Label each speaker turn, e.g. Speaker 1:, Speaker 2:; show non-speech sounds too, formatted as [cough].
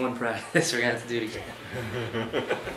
Speaker 1: One practice. [laughs] We're gonna have to do it again. [laughs]